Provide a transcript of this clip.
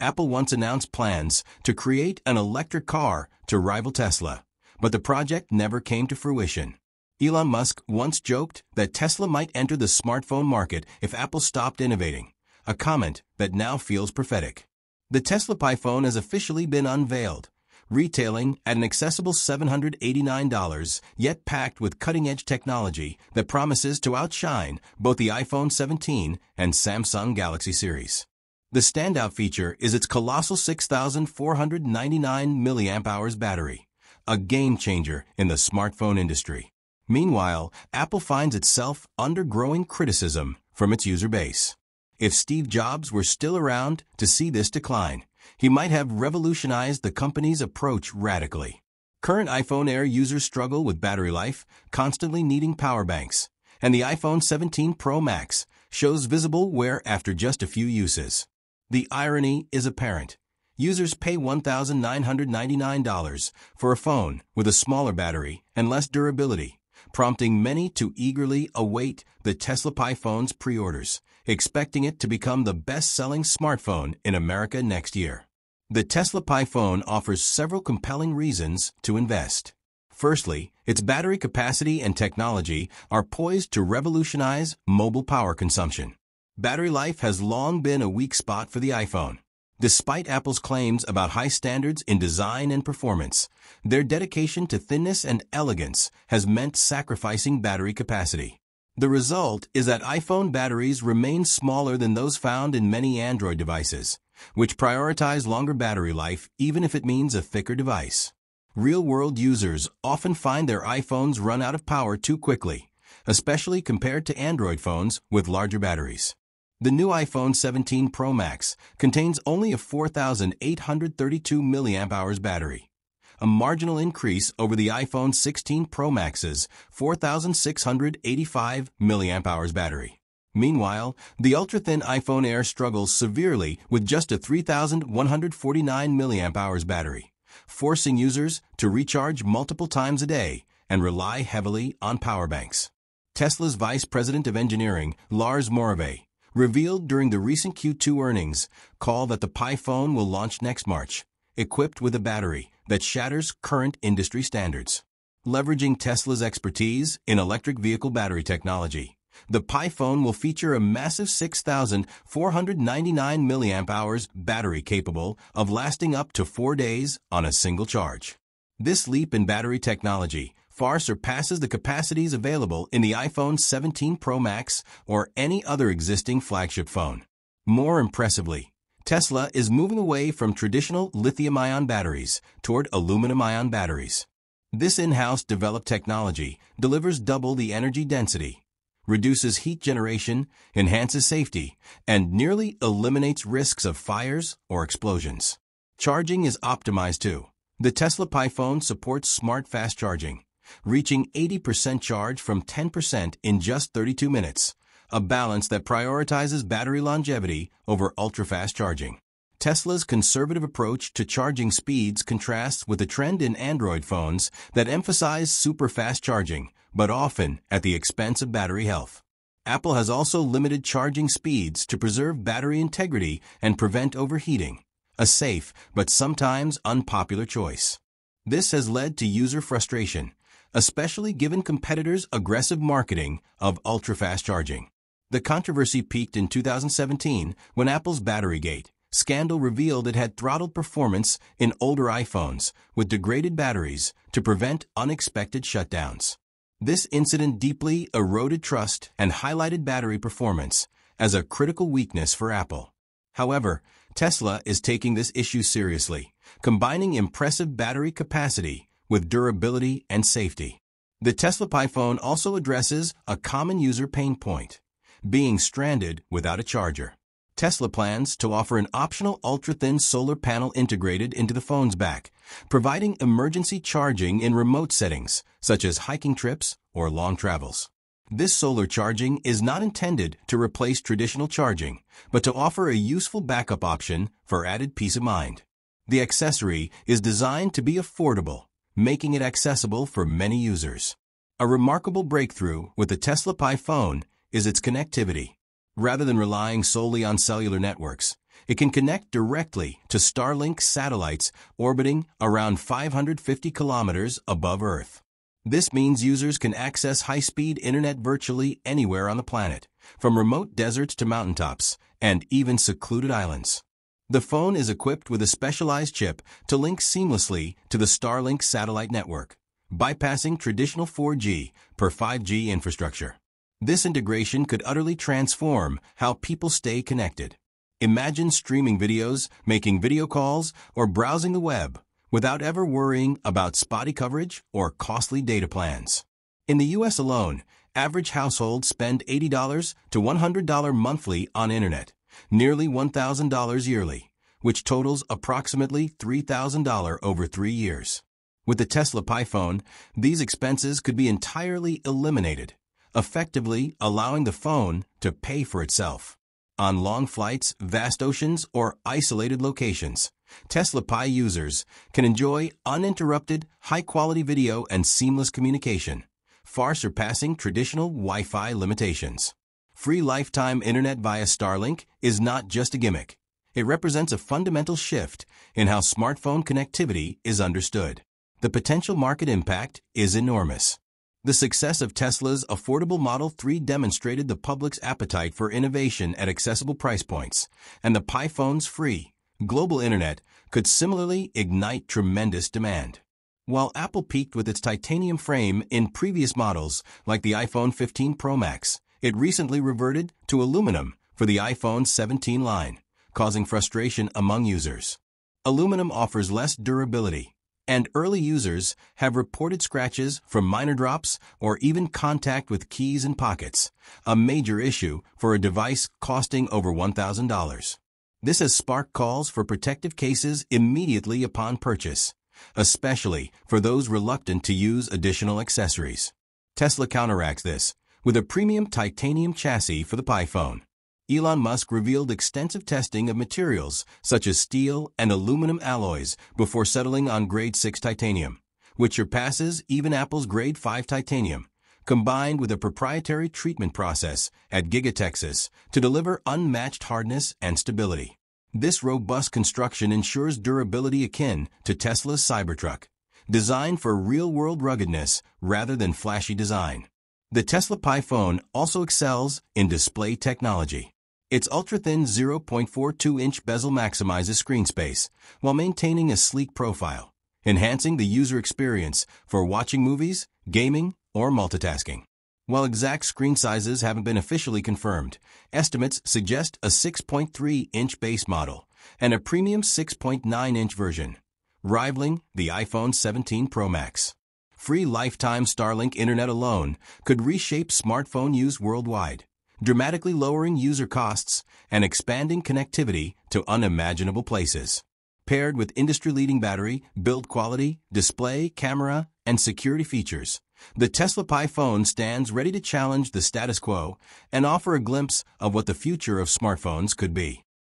Apple once announced plans to create an electric car to rival Tesla, but the project never came to fruition. Elon Musk once joked that Tesla might enter the smartphone market if Apple stopped innovating, a comment that now feels prophetic. The Tesla Pi phone has officially been unveiled, retailing at an accessible $789, yet packed with cutting-edge technology that promises to outshine both the iPhone 17 and Samsung Galaxy series. The standout feature is its colossal 6,499 mAh battery, a game changer in the smartphone industry. Meanwhile, Apple finds itself under growing criticism from its user base. If Steve Jobs were still around to see this decline, he might have revolutionized the company's approach radically. Current iPhone Air users struggle with battery life, constantly needing power banks, and the iPhone 17 Pro Max shows visible wear after just a few uses. The irony is apparent. Users pay $1,999 for a phone with a smaller battery and less durability, prompting many to eagerly await the Tesla Pi phone's pre-orders, expecting it to become the best-selling smartphone in America next year. The Tesla Pi phone offers several compelling reasons to invest. Firstly, its battery capacity and technology are poised to revolutionize mobile power consumption. Battery life has long been a weak spot for the iPhone. Despite Apple's claims about high standards in design and performance, their dedication to thinness and elegance has meant sacrificing battery capacity. The result is that iPhone batteries remain smaller than those found in many Android devices, which prioritize longer battery life even if it means a thicker device. Real-world users often find their iPhones run out of power too quickly, especially compared to Android phones with larger batteries. The new iPhone 17 Pro Max contains only a 4,832 mAh battery, a marginal increase over the iPhone 16 Pro Max's 4,685 mAh battery. Meanwhile, the ultra-thin iPhone Air struggles severely with just a 3,149 mAh battery, forcing users to recharge multiple times a day and rely heavily on power banks. Tesla's Vice President of Engineering, Lars Moravy, revealed during the recent Q2 earnings call that the Pi phone will launch next March, equipped with a battery that shatters current industry standards. Leveraging Tesla's expertise in electric vehicle battery technology, the Pi phone will feature a massive 6,499 mAh battery capable of lasting up to four days on a single charge. This leap in battery technology far surpasses the capacities available in the iPhone 17 Pro Max or any other existing flagship phone. More impressively, Tesla is moving away from traditional lithium-ion batteries toward aluminum-ion batteries. This in-house developed technology delivers double the energy density, reduces heat generation, enhances safety, and nearly eliminates risks of fires or explosions. Charging is optimized too. The Tesla Pi phone supports smart fast charging, reaching 80% charge from 10% in just 32 minutes, a balance that prioritizes battery longevity over ultra-fast charging. Tesla's conservative approach to charging speeds contrasts with the trend in Android phones that emphasize super-fast charging, but often at the expense of battery health. Apple has also limited charging speeds to preserve battery integrity and prevent overheating, a safe but sometimes unpopular choice. This has led to user frustration, especially given competitors' aggressive marketing of ultra-fast charging. The controversy peaked in 2017 when Apple's BatteryGate scandal revealed it had throttled performance in older iPhones with degraded batteries to prevent unexpected shutdowns. This incident deeply eroded trust and highlighted battery performance as a critical weakness for Apple. However, Tesla is taking this issue seriously, combining impressive battery capacity with durability and safety. The Tesla Pi phone also addresses a common user pain point, being stranded without a charger. Tesla plans to offer an optional ultra-thin solar panel integrated into the phone's back, providing emergency charging in remote settings, such as hiking trips or long travels. This solar charging is not intended to replace traditional charging, but to offer a useful backup option for added peace of mind. The accessory is designed to be affordable making it accessible for many users. A remarkable breakthrough with the Tesla Pi phone is its connectivity. Rather than relying solely on cellular networks, it can connect directly to Starlink satellites orbiting around 550 kilometers above Earth. This means users can access high-speed internet virtually anywhere on the planet, from remote deserts to mountaintops, and even secluded islands. The phone is equipped with a specialized chip to link seamlessly to the Starlink satellite network, bypassing traditional 4G per 5G infrastructure. This integration could utterly transform how people stay connected. Imagine streaming videos, making video calls, or browsing the web without ever worrying about spotty coverage or costly data plans. In the U.S. alone, average households spend $80 to $100 monthly on internet nearly $1,000 yearly, which totals approximately $3,000 over three years. With the Tesla PiPhone, these expenses could be entirely eliminated, effectively allowing the phone to pay for itself. On long flights, vast oceans, or isolated locations, Tesla Pi users can enjoy uninterrupted, high-quality video and seamless communication, far surpassing traditional Wi-Fi limitations. Free lifetime internet via Starlink is not just a gimmick. It represents a fundamental shift in how smartphone connectivity is understood. The potential market impact is enormous. The success of Tesla's affordable Model 3 demonstrated the public's appetite for innovation at accessible price points, and the PiPhone's free, global internet could similarly ignite tremendous demand. While Apple peaked with its titanium frame in previous models like the iPhone 15 Pro Max, it recently reverted to aluminum for the iPhone 17 line, causing frustration among users. Aluminum offers less durability, and early users have reported scratches from minor drops or even contact with keys and pockets, a major issue for a device costing over $1,000. This has sparked calls for protective cases immediately upon purchase, especially for those reluctant to use additional accessories. Tesla counteracts this with a premium titanium chassis for the PiPhone. Elon Musk revealed extensive testing of materials such as steel and aluminum alloys before settling on grade 6 titanium, which surpasses even Apple's grade 5 titanium, combined with a proprietary treatment process at Gigatexas to deliver unmatched hardness and stability. This robust construction ensures durability akin to Tesla's Cybertruck, designed for real-world ruggedness rather than flashy design. The Tesla PiPhone also excels in display technology. Its ultra-thin 0.42-inch bezel maximizes screen space while maintaining a sleek profile, enhancing the user experience for watching movies, gaming, or multitasking. While exact screen sizes haven't been officially confirmed, estimates suggest a 6.3-inch base model and a premium 6.9-inch version, rivaling the iPhone 17 Pro Max. Free lifetime Starlink internet alone could reshape smartphone use worldwide, dramatically lowering user costs and expanding connectivity to unimaginable places. Paired with industry-leading battery, build quality, display, camera, and security features, the Tesla PiPhone stands ready to challenge the status quo and offer a glimpse of what the future of smartphones could be.